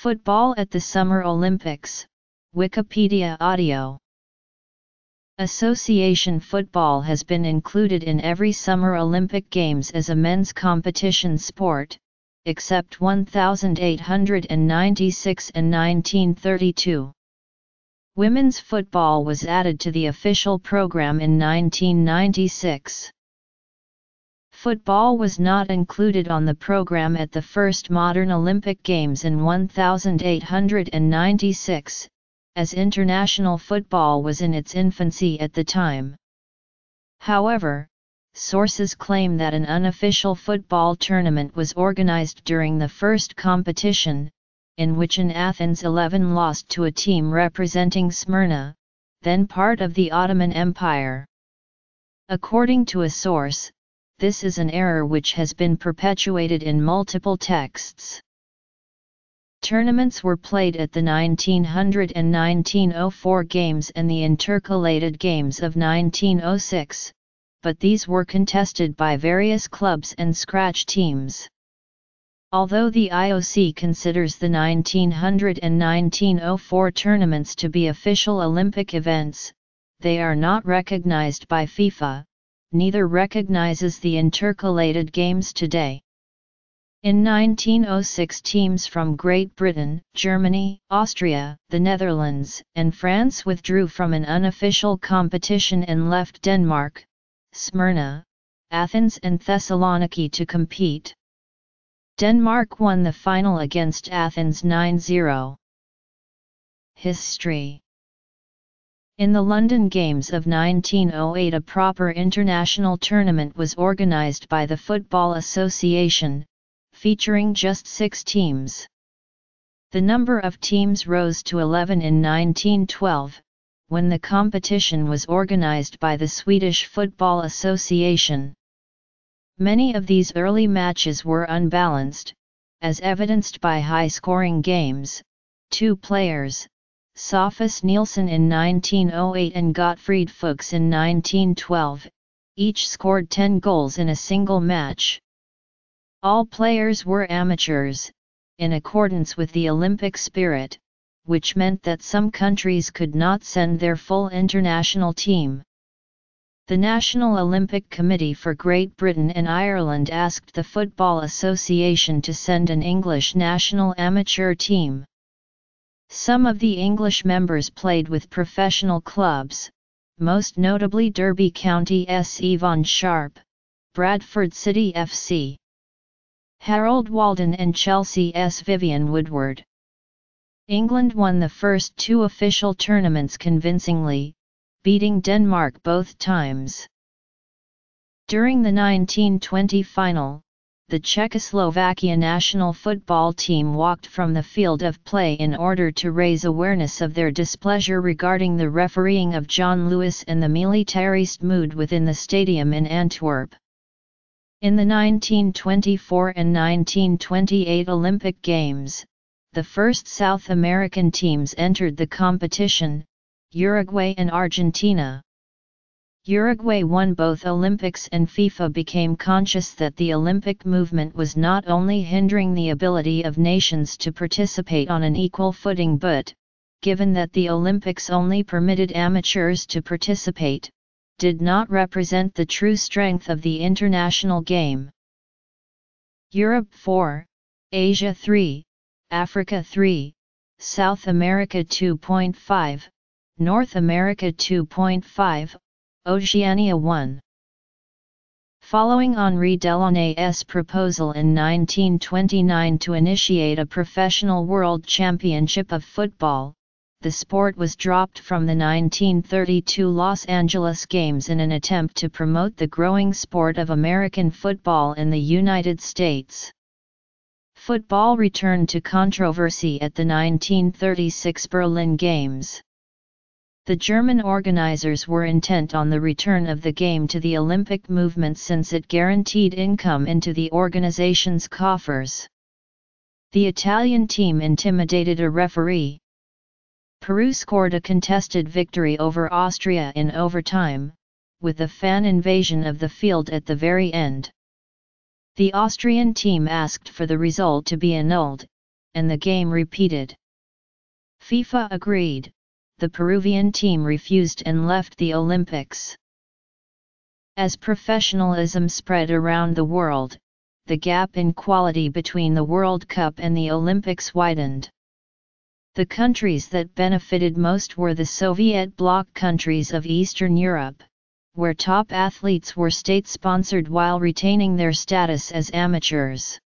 Football at the Summer Olympics, Wikipedia Audio Association football has been included in every Summer Olympic Games as a men's competition sport, except 1896 and 1932. Women's football was added to the official program in 1996. Football was not included on the program at the first modern Olympic Games in 1896, as international football was in its infancy at the time. However, sources claim that an unofficial football tournament was organized during the first competition, in which an Athens 11 lost to a team representing Smyrna, then part of the Ottoman Empire. According to a source, this is an error which has been perpetuated in multiple texts. Tournaments were played at the 1900 and 1904 games and the intercalated games of 1906, but these were contested by various clubs and scratch teams. Although the IOC considers the 1900 and 1904 tournaments to be official Olympic events, they are not recognized by FIFA, neither recognizes the intercalated games today. In 1906 teams from Great Britain, Germany, Austria, the Netherlands, and France withdrew from an unofficial competition and left Denmark, Smyrna, Athens and Thessaloniki to compete. Denmark won the final against Athens 9-0. History in the London Games of 1908 a proper international tournament was organised by the Football Association, featuring just six teams. The number of teams rose to 11 in 1912, when the competition was organised by the Swedish Football Association. Many of these early matches were unbalanced, as evidenced by high-scoring games, two players, Sophus Nielsen in 1908 and Gottfried Fuchs in 1912, each scored 10 goals in a single match. All players were amateurs, in accordance with the Olympic spirit, which meant that some countries could not send their full international team. The National Olympic Committee for Great Britain and Ireland asked the Football Association to send an English national amateur team. Some of the English members played with professional clubs, most notably Derby County S. Ivan Sharpe, Bradford City FC, Harold Walden and Chelsea S. Vivian Woodward. England won the first two official tournaments convincingly, beating Denmark both times. During the 1920 final, the Czechoslovakia national football team walked from the field of play in order to raise awareness of their displeasure regarding the refereeing of John Lewis and the militarist mood within the stadium in Antwerp. In the 1924 and 1928 Olympic Games, the first South American teams entered the competition, Uruguay and Argentina. Uruguay won both Olympics and FIFA became conscious that the Olympic movement was not only hindering the ability of nations to participate on an equal footing but, given that the Olympics only permitted amateurs to participate, did not represent the true strength of the international game. Europe 4, Asia 3, Africa 3, South America 2.5, North America 2.5, Oceania 1. Following Henri Delaunay's proposal in 1929 to initiate a professional world championship of football, the sport was dropped from the 1932 Los Angeles Games in an attempt to promote the growing sport of American football in the United States. Football returned to controversy at the 1936 Berlin Games. The German organizers were intent on the return of the game to the Olympic movement since it guaranteed income into the organization's coffers. The Italian team intimidated a referee. Peru scored a contested victory over Austria in overtime, with a fan invasion of the field at the very end. The Austrian team asked for the result to be annulled, and the game repeated. FIFA agreed, the Peruvian team refused and left the Olympics. As professionalism spread around the world, the gap in quality between the World Cup and the Olympics widened. The countries that benefited most were the Soviet bloc countries of Eastern Europe, where top athletes were state-sponsored while retaining their status as amateurs.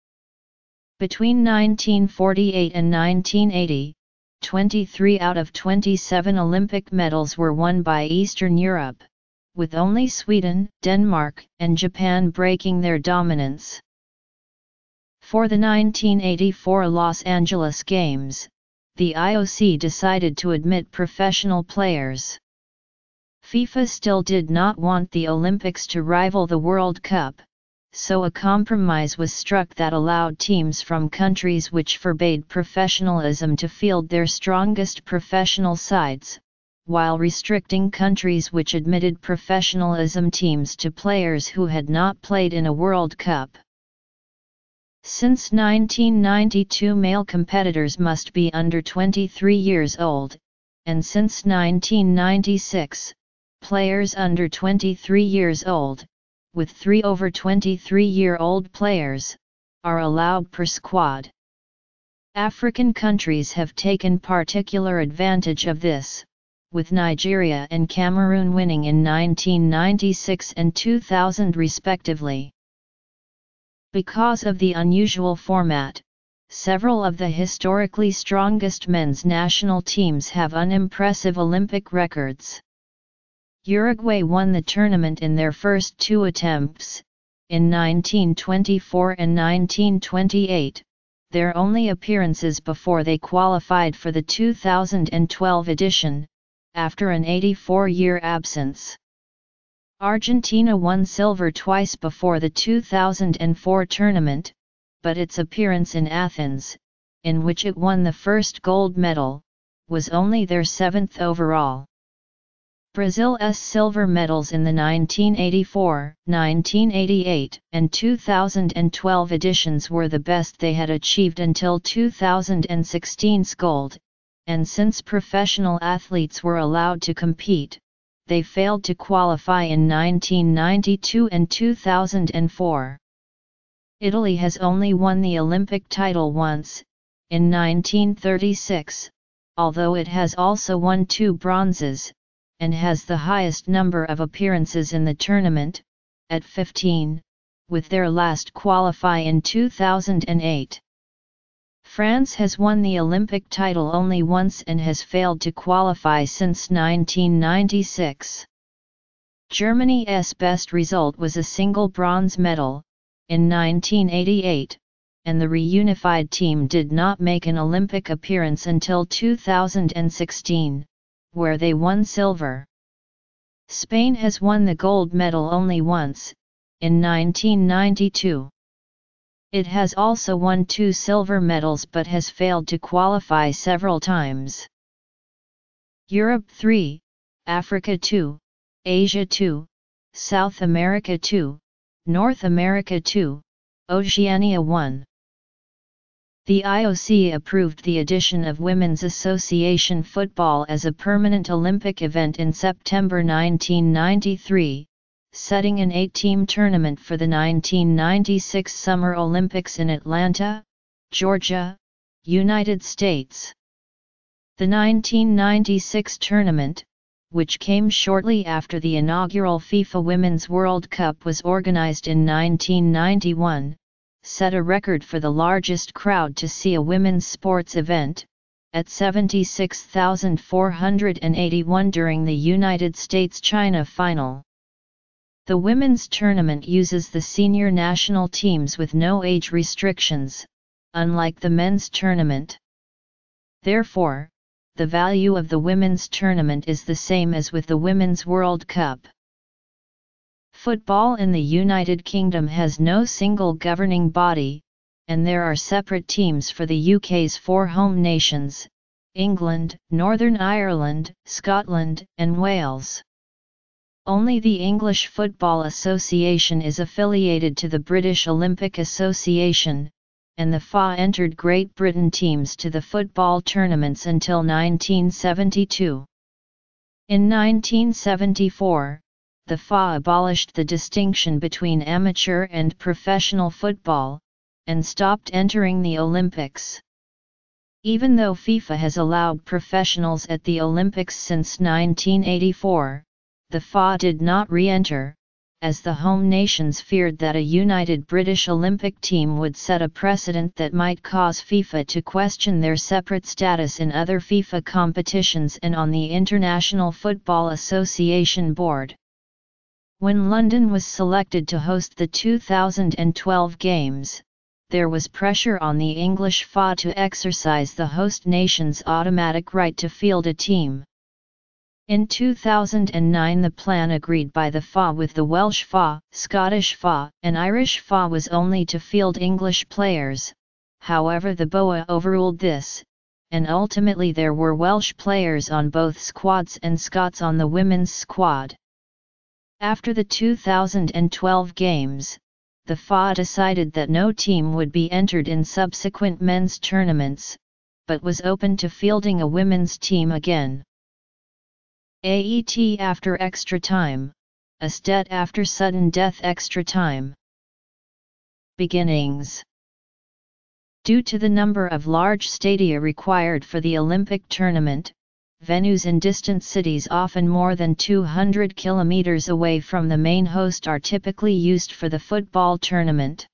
Between 1948 and 1980, 23 out of 27 Olympic medals were won by Eastern Europe, with only Sweden, Denmark, and Japan breaking their dominance. For the 1984 Los Angeles Games, the IOC decided to admit professional players. FIFA still did not want the Olympics to rival the World Cup, so a compromise was struck that allowed teams from countries which forbade professionalism to field their strongest professional sides, while restricting countries which admitted professionalism teams to players who had not played in a World Cup. Since 1992 male competitors must be under 23 years old, and since 1996, players under 23 years old, with three over 23-year-old players, are allowed per squad. African countries have taken particular advantage of this, with Nigeria and Cameroon winning in 1996 and 2000 respectively. Because of the unusual format, several of the historically strongest men's national teams have unimpressive Olympic records. Uruguay won the tournament in their first two attempts, in 1924 and 1928, their only appearances before they qualified for the 2012 edition, after an 84-year absence. Argentina won silver twice before the 2004 tournament, but its appearance in Athens, in which it won the first gold medal, was only their seventh overall. Brazil's silver medals in the 1984, 1988, and 2012 editions were the best they had achieved until 2016's gold, and since professional athletes were allowed to compete, they failed to qualify in 1992 and 2004. Italy has only won the Olympic title once, in 1936, although it has also won two bronzes, and has the highest number of appearances in the tournament, at 15, with their last qualify in 2008. France has won the Olympic title only once and has failed to qualify since 1996. Germany's best result was a single bronze medal, in 1988, and the reunified team did not make an Olympic appearance until 2016, where they won silver. Spain has won the gold medal only once, in 1992. It has also won two silver medals but has failed to qualify several times. Europe 3, Africa 2, Asia 2, South America 2, North America 2, Oceania 1. The IOC approved the addition of Women's Association football as a permanent Olympic event in September 1993, setting an eight-team tournament for the 1996 Summer Olympics in Atlanta, Georgia, United States. The 1996 tournament, which came shortly after the inaugural FIFA Women's World Cup was organized in 1991, set a record for the largest crowd to see a women's sports event, at 76,481 during the United States-China final. The women's tournament uses the senior national teams with no age restrictions, unlike the men's tournament. Therefore, the value of the women's tournament is the same as with the Women's World Cup. Football in the United Kingdom has no single governing body, and there are separate teams for the UK's four home nations England, Northern Ireland, Scotland, and Wales. Only the English Football Association is affiliated to the British Olympic Association, and the FA entered Great Britain teams to the football tournaments until 1972. In 1974, the FA abolished the distinction between amateur and professional football, and stopped entering the Olympics. Even though FIFA has allowed professionals at the Olympics since 1984, the FA did not re-enter, as the home nations feared that a united British Olympic team would set a precedent that might cause FIFA to question their separate status in other FIFA competitions and on the International Football Association Board. When London was selected to host the 2012 Games, there was pressure on the English FA to exercise the host nation's automatic right to field a team. In 2009 the plan agreed by the FA with the Welsh FA, Scottish FA and Irish FA was only to field English players, however the BOA overruled this, and ultimately there were Welsh players on both squads and Scots on the women's squad. After the 2012 games, the FA decided that no team would be entered in subsequent men's tournaments, but was open to fielding a women's team again. AET after extra time, ASDET after sudden death extra time. Beginnings Due to the number of large stadia required for the Olympic tournament, venues in distant cities often more than 200 kilometers away from the main host are typically used for the football tournament.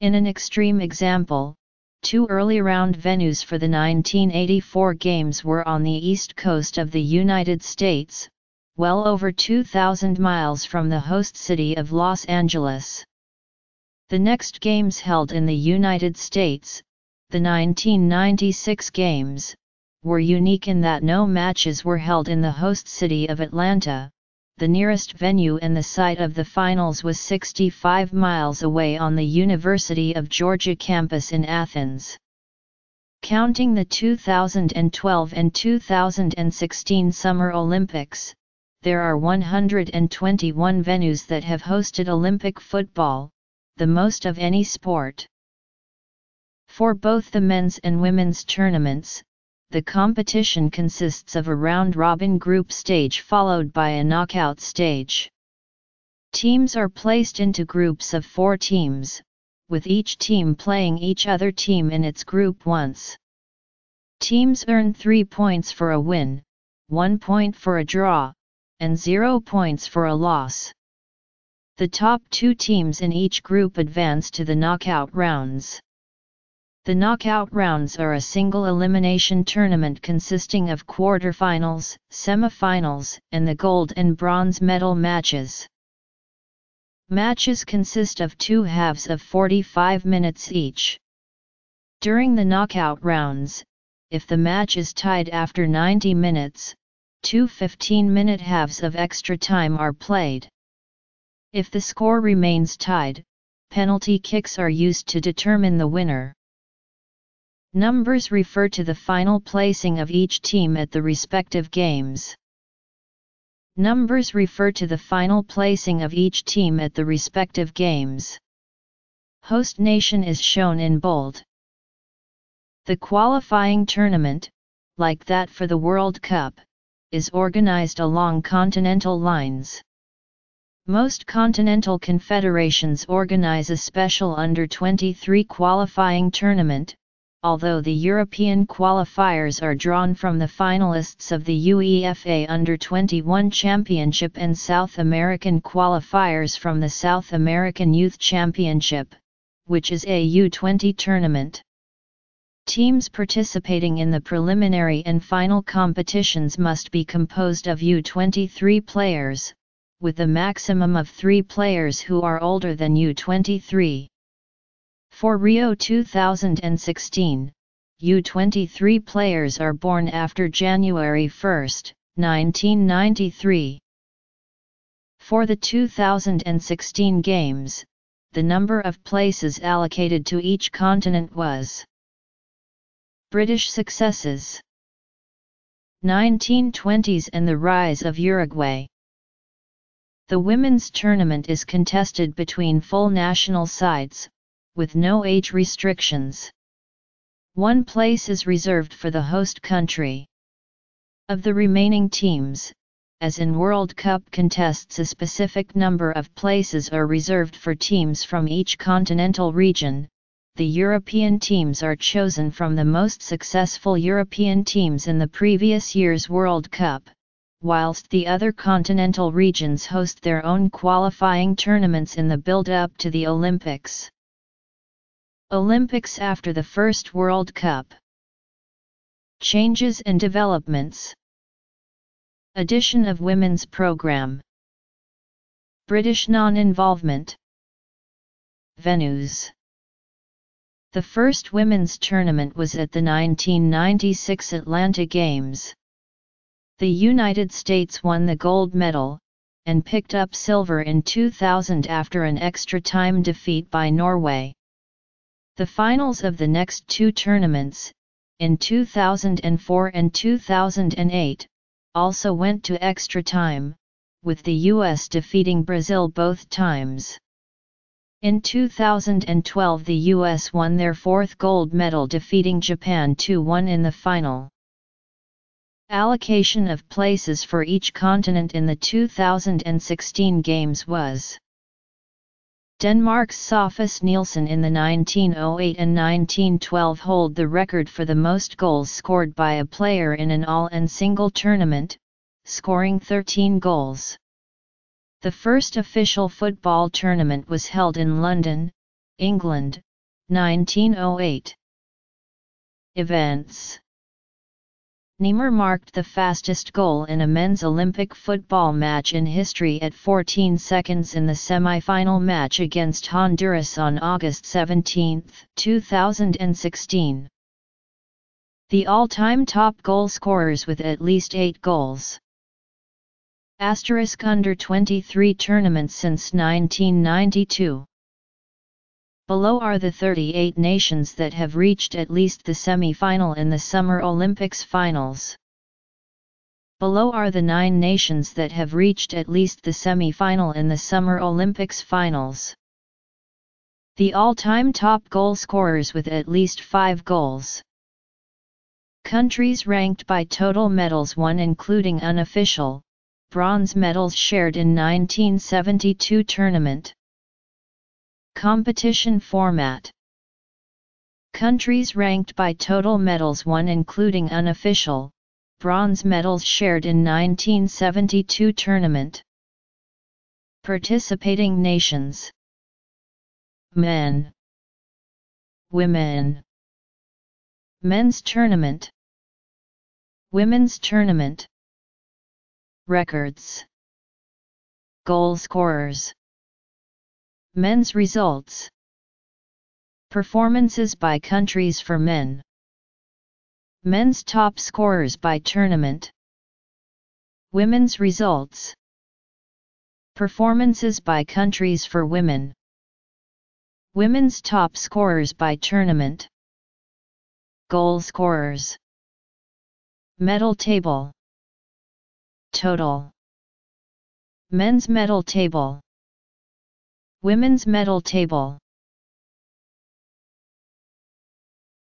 In an extreme example, two early round venues for the 1984 games were on the east coast of the United States, well over 2,000 miles from the host city of Los Angeles. The next games held in the United States, the 1996 games, were unique in that no matches were held in the host city of Atlanta, the nearest venue and the site of the finals was 65 miles away on the University of Georgia campus in Athens. Counting the 2012 and 2016 Summer Olympics, there are 121 venues that have hosted Olympic football, the most of any sport. For both the men's and women's tournaments, the competition consists of a round-robin group stage followed by a knockout stage. Teams are placed into groups of four teams, with each team playing each other team in its group once. Teams earn 3 points for a win, 1 point for a draw, and 0 points for a loss. The top two teams in each group advance to the knockout rounds. The knockout rounds are a single elimination tournament consisting of quarterfinals, semifinals, and the gold and bronze medal matches. Matches consist of two halves of 45 minutes each. During the knockout rounds, if the match is tied after 90 minutes, two 15-minute halves of extra time are played. If the score remains tied, penalty kicks are used to determine the winner. Numbers refer to the final placing of each team at the respective games. Numbers refer to the final placing of each team at the respective games. Host nation is shown in bold. The qualifying tournament, like that for the World Cup, is organized along continental lines. Most continental confederations organize a special under-23 qualifying tournament, although the European qualifiers are drawn from the finalists of the UEFA Under-21 Championship and South American qualifiers from the South American Youth Championship, which is a U20 tournament. Teams participating in the preliminary and final competitions must be composed of U23 players, with a maximum of three players who are older than U23. For Rio 2016, U23 players are born after January 1, 1993. For the 2016 Games, the number of places allocated to each continent was British successes 1920s and the rise of Uruguay The women's tournament is contested between full national sides, with no age restrictions. One place is reserved for the host country. Of the remaining teams, as in World Cup contests a specific number of places are reserved for teams from each continental region, the European teams are chosen from the most successful European teams in the previous year's World Cup, whilst the other continental regions host their own qualifying tournaments in the build-up to the Olympics. Olympics after the First World Cup. Changes and developments. Addition of Women's Program. British non-involvement. Venues. The first women's tournament was at the 1996 Atlanta Games. The United States won the gold medal, and picked up silver in 2000 after an extra-time defeat by Norway. The finals of the next two tournaments, in 2004 and 2008, also went to extra time, with the US defeating Brazil both times. In 2012 the US won their fourth gold medal defeating Japan 2-1 in the final. Allocation of places for each continent in the 2016 Games was Denmark's Sophus Nielsen in the 1908 and 1912 hold the record for the most goals scored by a player in an all and single tournament, scoring 13 goals. The first official football tournament was held in London, England, 1908. Events Neymar marked the fastest goal in a men's Olympic football match in history at 14 seconds in the semi-final match against Honduras on August 17, 2016. The all-time top goal scorers with at least 8 goals. Asterisk under 23 tournaments since 1992. Below are the 38 nations that have reached at least the semi-final in the Summer Olympics finals. Below are the nine nations that have reached at least the semi-final in the Summer Olympics finals. The all-time top goal scorers with at least five goals. Countries ranked by total medals won including unofficial, bronze medals shared in 1972 tournament. Competition format. Countries ranked by total medals won including unofficial, bronze medals shared in 1972 tournament. Participating nations. Men. Women. Men's tournament. Women's tournament. Records. Goal scorers Men's results. Performances by countries for men. Men's top scorers by tournament. Women's results. Performances by countries for women. Women's top scorers by tournament. Goal scorers. Medal table. Total. Men's medal table Women's medal table